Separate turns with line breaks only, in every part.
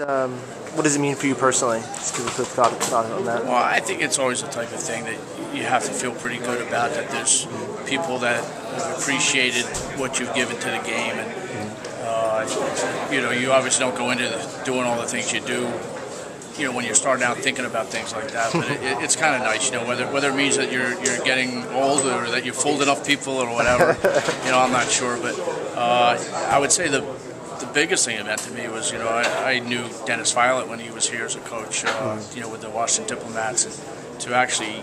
Um, what does it mean for you personally? Just give a quick thought, thought on that.
Well, I think it's always the type of thing that you have to feel pretty good about. That there's people that have appreciated what you've given to the game, and uh, you know, you obviously don't go into doing all the things you do. You know, when you're starting out thinking about things like that, but it, it, it's kind of nice. You know, whether whether it means that you're you're getting old or that you've fooled enough people or whatever. you know, I'm not sure, but uh, I would say the the biggest thing it meant to me was, you know, I, I knew Dennis Viollet when he was here as a coach, uh, you know, with the Washington Diplomats, and to actually,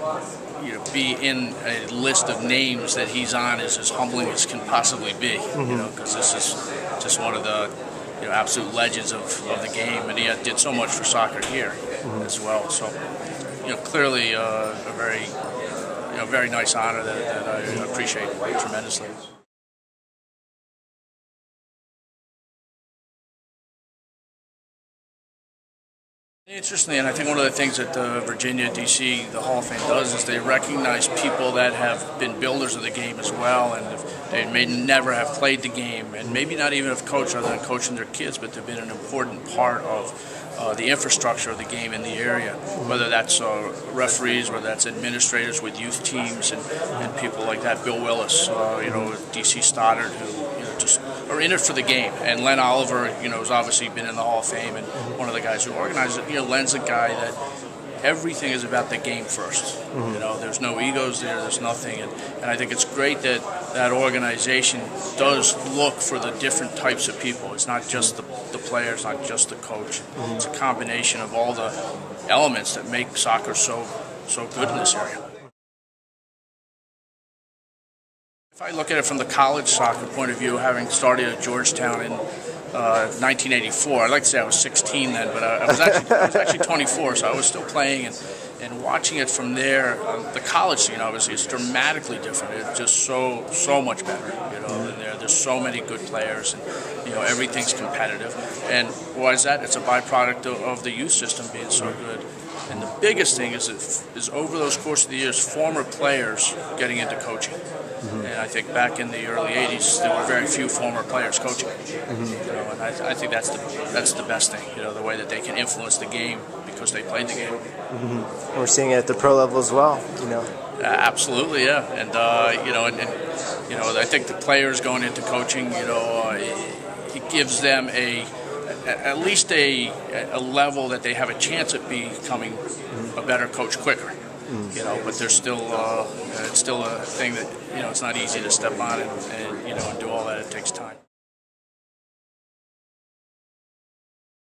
you know, be in a list of names that he's on is as humbling as can possibly be, mm-hmm. you know, because this is just one of the, you know, absolute legends of, of the game, and he did so much for soccer here mm-hmm. as well. So, you know, clearly uh, a very, you know, very nice honor that, that I appreciate tremendously. Interestingly, and I think one of the things that the Virginia, D.C., the Hall of Fame does is they recognize people that have been builders of the game as well, and they may never have played the game, and maybe not even have coached other than coaching their kids, but they've been an important part of uh, the infrastructure of the game in the area, whether that's uh, referees, whether that's administrators with youth teams, and, and people like that. Bill Willis, uh, you know, D.C. Stoddard, who are in it for the game, and Len Oliver, you know, has obviously been in the Hall of Fame and one of the guys who organized it. You know, Len's a guy that everything is about the game 1st mm-hmm. You know, there's no egos there. There's nothing, and, and I think it's great that that organization does look for the different types of people. It's not just the, the players, not just the coach. Mm-hmm. It's a combination of all the elements that make soccer so so good in this area. I look at it from the college soccer point of view, having started at Georgetown in uh, 1984, I'd like to say I was 16 then, but I, I was actually I was actually 24, so I was still playing and and watching it from there. Uh, the college scene obviously is dramatically different. It's just so so much better, you know. There, there's so many good players, and you know everything's competitive. And why is that? It's a byproduct of, of the youth system being so good. And the biggest thing is is over those course of the years, former players getting into coaching. Mm-hmm. And I think back in the early '80s, there were very few former players coaching. Mm-hmm. You know, and I, I, think that's the that's the best thing. You know, the way that they can influence the game because they played the game.
Mm-hmm. We're seeing it at the pro level as well. You know.
Uh, absolutely, yeah, and uh, you know, and, and, you know, I think the players going into coaching, you know, uh, it, it gives them a at least a, a level that they have a chance at becoming a better coach quicker. Mm. You know, but there's still uh, it's still a thing that you know it's not easy to step on and, and you know and do all that. It takes time.